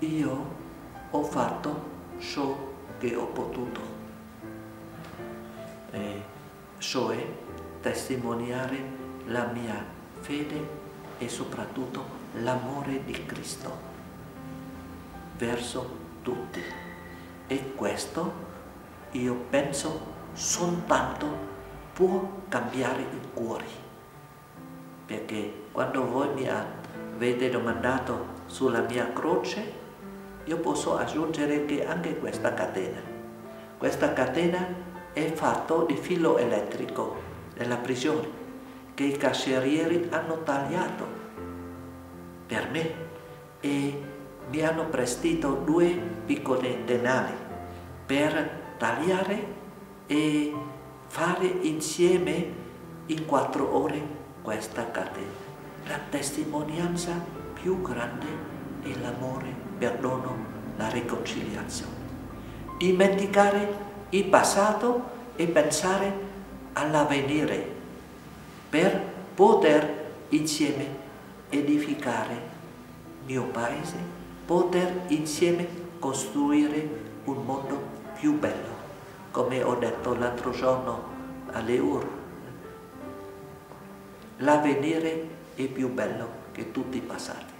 io ho fatto ciò che ho potuto. E cioè testimoniare la mia fede e soprattutto l'amore di Cristo verso tutti. E questo io penso soltanto può cambiare i cuori. Perché quando voi mi avete domandato sulla mia croce, io posso aggiungere che anche questa catena, questa catena è fatta di filo elettrico nella prigione che i carcerieri hanno tagliato per me e mi hanno prestito due piccoli denari per tagliare e fare insieme in quattro ore questa catena. La testimonianza più grande è l'amore, perdono, la riconciliazione. Dimenticare il passato e pensare all'avvenire per poter insieme edificare mio paese, poter insieme costruire un mondo più bello, come ho detto l'altro giorno alle ore. L'avvenire è più bello che tutti i passati.